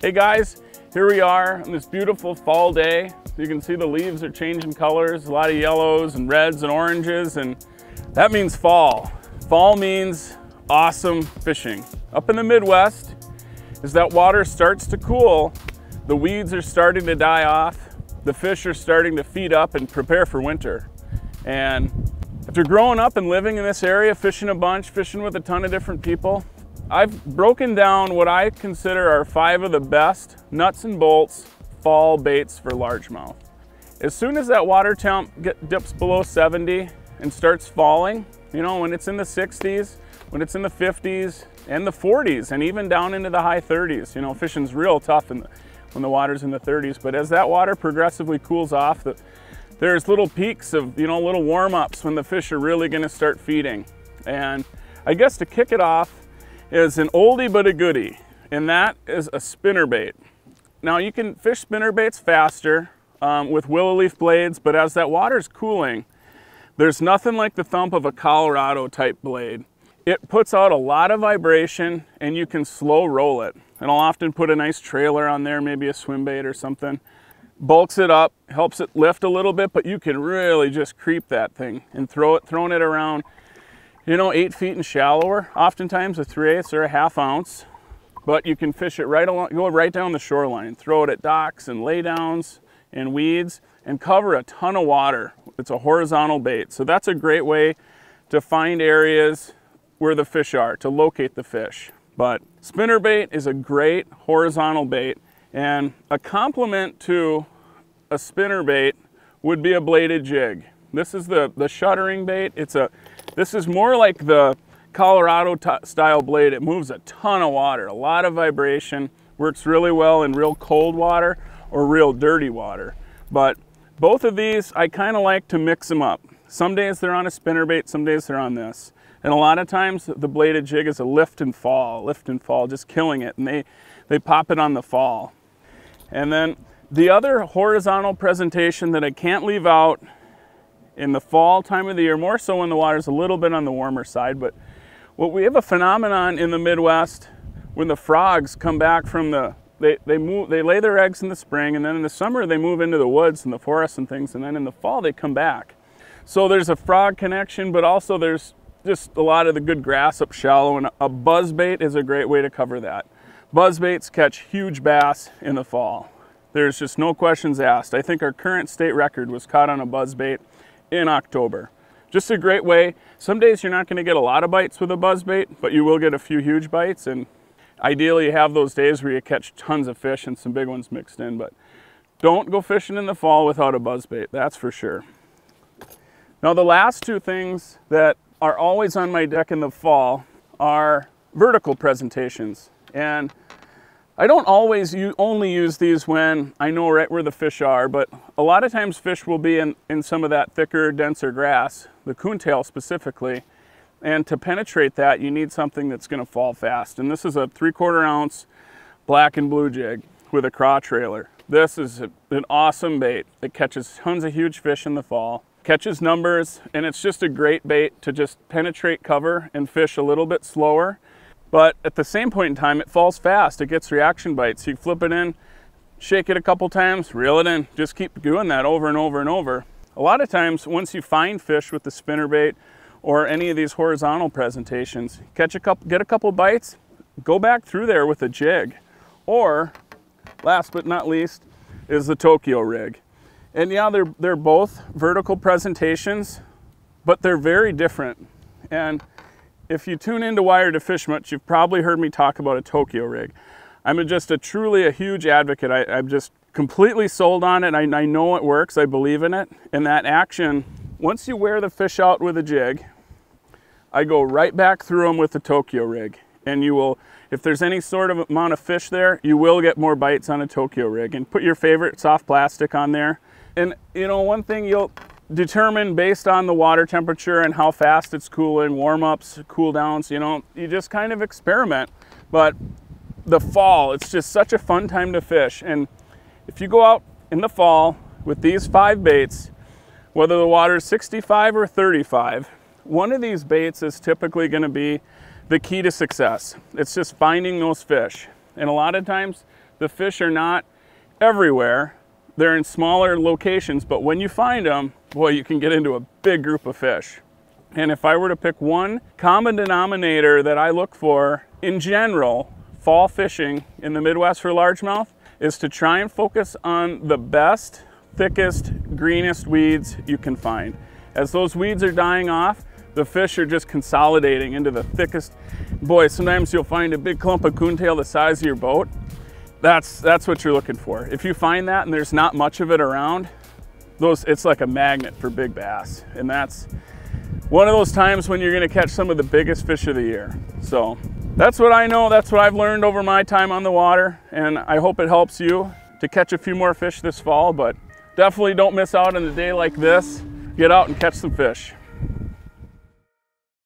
Hey guys, here we are on this beautiful fall day. You can see the leaves are changing colors, a lot of yellows and reds and oranges, and that means fall. Fall means awesome fishing. Up in the Midwest, as that water starts to cool, the weeds are starting to die off, the fish are starting to feed up and prepare for winter. And after growing up and living in this area, fishing a bunch, fishing with a ton of different people, I've broken down what I consider are five of the best nuts and bolts fall baits for largemouth. As soon as that water temp get, dips below 70 and starts falling, you know, when it's in the 60s, when it's in the 50s and the 40s and even down into the high 30s, you know, fishing's real tough the, when the water's in the 30s. But as that water progressively cools off, the, there's little peaks of, you know, little warm-ups when the fish are really gonna start feeding. And I guess to kick it off, is an oldie but a goodie, and that is a spinner bait. Now you can fish spinner baits faster um, with willow leaf blades, but as that water's cooling, there's nothing like the thump of a Colorado type blade. It puts out a lot of vibration and you can slow roll it. And I'll often put a nice trailer on there, maybe a swim bait or something. Bulks it up, helps it lift a little bit, but you can really just creep that thing and throw it, throwing it around you know, eight feet and shallower, oftentimes a three eighths or a half ounce, but you can fish it right along, go right down the shoreline, throw it at docks and laydowns and weeds and cover a ton of water. It's a horizontal bait. So that's a great way to find areas where the fish are, to locate the fish. But spinner bait is a great horizontal bait and a complement to a spinner bait would be a bladed jig. This is the, the shuttering bait. It's a this is more like the Colorado style blade. It moves a ton of water, a lot of vibration, works really well in real cold water or real dirty water. But both of these, I kind of like to mix them up. Some days they're on a spinner bait, some days they're on this. And a lot of times the bladed jig is a lift and fall, lift and fall, just killing it. And they, they pop it on the fall. And then the other horizontal presentation that I can't leave out in the fall time of the year, more so when the water's a little bit on the warmer side. But what we have a phenomenon in the Midwest when the frogs come back from the they, they move they lay their eggs in the spring and then in the summer they move into the woods and the forests and things and then in the fall they come back. So there's a frog connection, but also there's just a lot of the good grass up shallow and a buzz bait is a great way to cover that. Buzz baits catch huge bass in the fall. There's just no questions asked. I think our current state record was caught on a buzz bait in October. Just a great way. Some days you're not going to get a lot of bites with a buzz bait, but you will get a few huge bites. And ideally you have those days where you catch tons of fish and some big ones mixed in. But don't go fishing in the fall without a buzz bait, that's for sure. Now the last two things that are always on my deck in the fall are vertical presentations. And I don't always you only use these when I know right where the fish are, but a lot of times fish will be in, in some of that thicker, denser grass, the coontail specifically. And to penetrate that, you need something that's gonna fall fast. And this is a three quarter ounce black and blue jig with a craw trailer. This is a, an awesome bait. It catches tons of huge fish in the fall, catches numbers, and it's just a great bait to just penetrate cover and fish a little bit slower but at the same point in time, it falls fast. It gets reaction bites. You flip it in, shake it a couple times, reel it in. Just keep doing that over and over and over. A lot of times, once you find fish with the spinner bait or any of these horizontal presentations, catch a couple, get a couple bites, go back through there with a jig. Or, last but not least, is the Tokyo rig. And yeah, they're, they're both vertical presentations, but they're very different. And if you tune into Wired2Fish much, you've probably heard me talk about a Tokyo rig. I'm just a truly a huge advocate. I, am just completely sold on it. I, I know it works. I believe in it. And that action, once you wear the fish out with a jig, I go right back through them with the Tokyo rig. And you will, if there's any sort of amount of fish there, you will get more bites on a Tokyo rig. And put your favorite soft plastic on there. And you know, one thing you'll, determine based on the water temperature and how fast it's cooling, warm-ups, cool downs, you know, you just kind of experiment. But the fall, it's just such a fun time to fish. And if you go out in the fall with these five baits, whether the water is 65 or 35, one of these baits is typically gonna be the key to success. It's just finding those fish. And a lot of times the fish are not everywhere. They're in smaller locations, but when you find them, boy, you can get into a big group of fish. And if I were to pick one common denominator that I look for in general, fall fishing in the Midwest for largemouth, is to try and focus on the best, thickest, greenest weeds you can find. As those weeds are dying off, the fish are just consolidating into the thickest. Boy, sometimes you'll find a big clump of coontail the size of your boat. That's, that's what you're looking for. If you find that and there's not much of it around, those, it's like a magnet for big bass. And that's one of those times when you're gonna catch some of the biggest fish of the year. So that's what I know. That's what I've learned over my time on the water. And I hope it helps you to catch a few more fish this fall, but definitely don't miss out on a day like this. Get out and catch some fish.